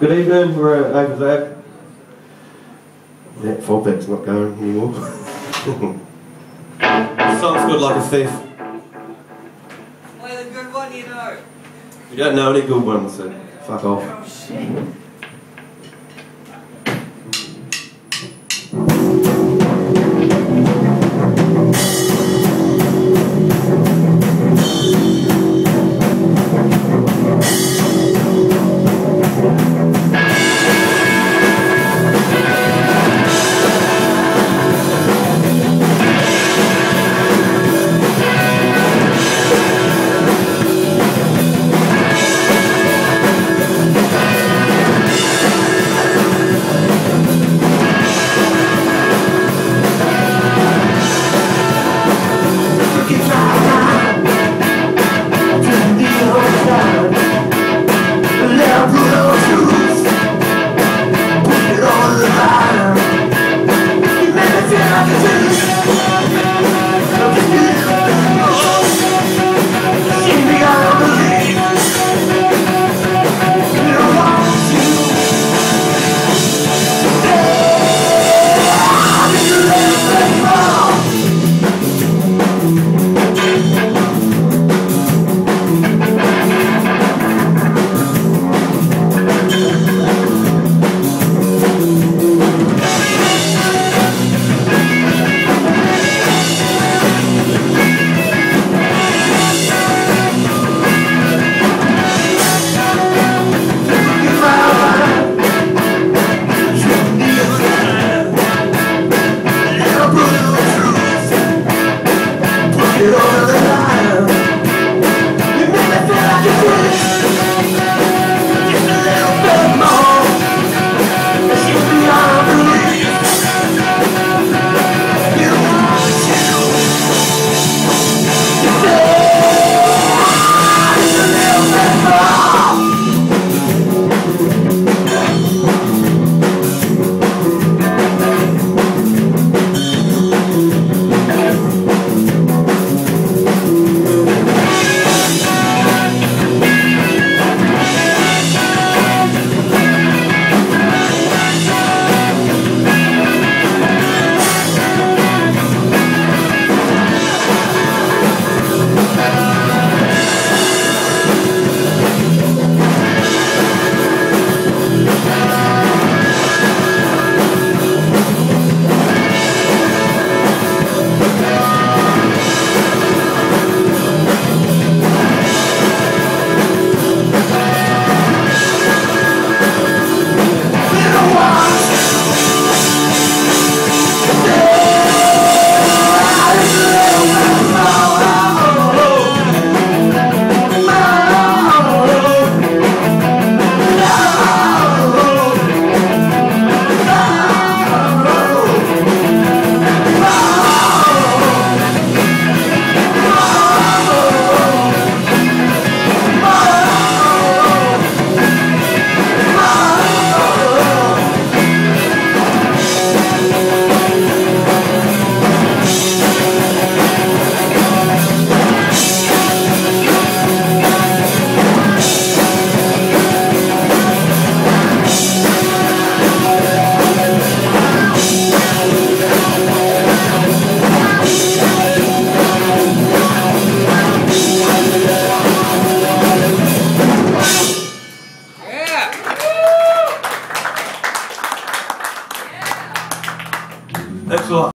Good evening, we're at over there. Yeah, bed's not going anymore. Sounds good like a thief. Play the good one, you know. You don't know any good ones, so fuck off. Oh